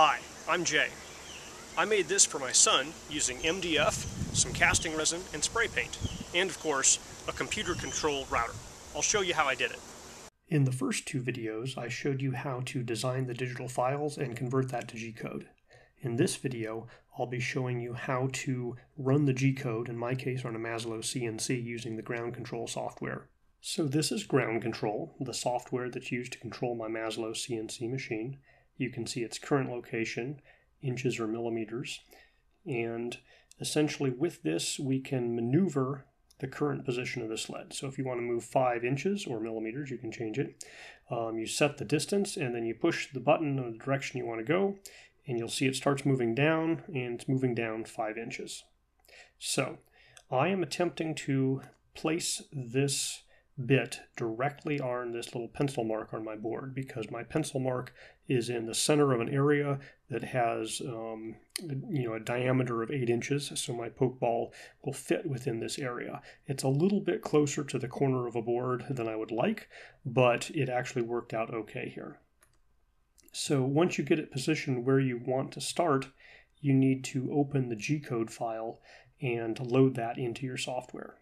Hi, I'm Jay. I made this for my son using MDF, some casting resin, and spray paint, and of course, a computer-controlled router. I'll show you how I did it. In the first two videos, I showed you how to design the digital files and convert that to G-code. In this video, I'll be showing you how to run the G-code, in my case on a Maslow CNC using the ground control software. So this is ground control, the software that's used to control my Maslow CNC machine. You can see its current location, inches or millimeters. And essentially with this, we can maneuver the current position of the sled. So if you want to move five inches or millimeters, you can change it. Um, you set the distance and then you push the button in the direction you want to go and you'll see it starts moving down and it's moving down five inches. So I am attempting to place this bit directly on this little pencil mark on my board because my pencil mark is in the center of an area that has um, you know a diameter of eight inches. So my poke ball will fit within this area. It's a little bit closer to the corner of a board than I would like but it actually worked out okay here. So once you get it positioned where you want to start you need to open the G-code file and load that into your software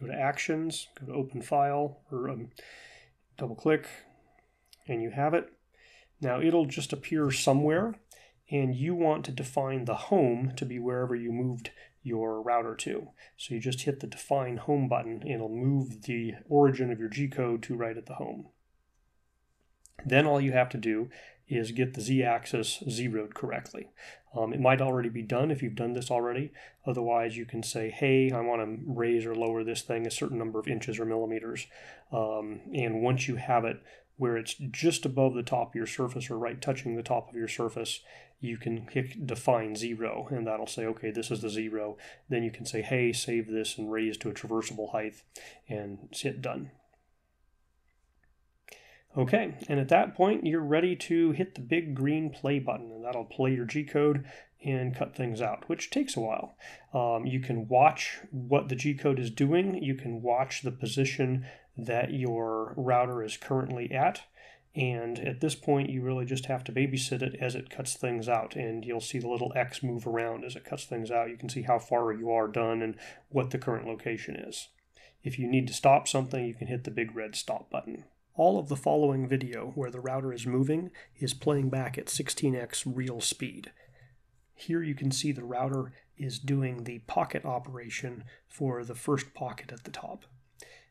go to Actions, go to Open File, or um, double click, and you have it. Now it'll just appear somewhere, and you want to define the home to be wherever you moved your router to. So you just hit the Define Home button, and it'll move the origin of your G code to right at the home. Then all you have to do is get the z-axis zeroed correctly. Um, it might already be done if you've done this already. Otherwise, you can say, hey, I want to raise or lower this thing a certain number of inches or millimeters. Um, and once you have it where it's just above the top of your surface or right touching the top of your surface, you can hit define zero and that'll say, okay, this is the zero. Then you can say, hey, save this and raise to a traversable height and hit done. Okay, and at that point, you're ready to hit the big green play button, and that'll play your G code and cut things out, which takes a while. Um, you can watch what the G code is doing, you can watch the position that your router is currently at. And at this point, you really just have to babysit it as it cuts things out. And you'll see the little X move around as it cuts things out. You can see how far you are done and what the current location is. If you need to stop something, you can hit the big red stop button. All of the following video where the router is moving is playing back at 16x real speed. Here you can see the router is doing the pocket operation for the first pocket at the top.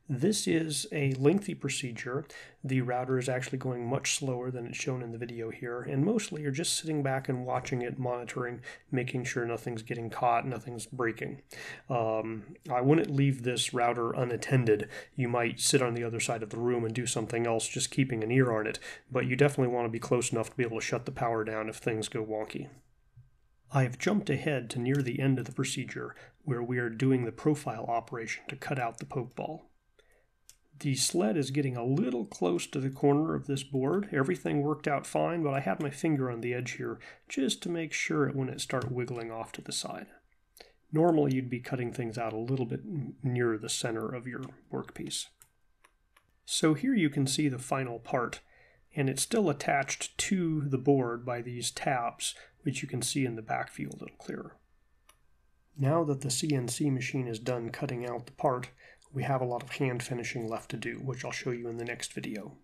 This is a lengthy procedure. The router is actually going much slower than it's shown in the video here, and mostly you're just sitting back and watching it, monitoring, making sure nothing's getting caught, nothing's breaking. Um, I wouldn't leave this router unattended. You might sit on the other side of the room and do something else, just keeping an ear on it, but you definitely want to be close enough to be able to shut the power down if things go wonky. I've jumped ahead to near the end of the procedure where we are doing the profile operation to cut out the poke ball. The sled is getting a little close to the corner of this board. Everything worked out fine, but I had my finger on the edge here just to make sure it wouldn't start wiggling off to the side. Normally you'd be cutting things out a little bit nearer the center of your workpiece. So here you can see the final part, and it's still attached to the board by these tabs, which you can see in the back view a little clearer. Now that the CNC machine is done cutting out the part, we have a lot of hand finishing left to do, which I'll show you in the next video.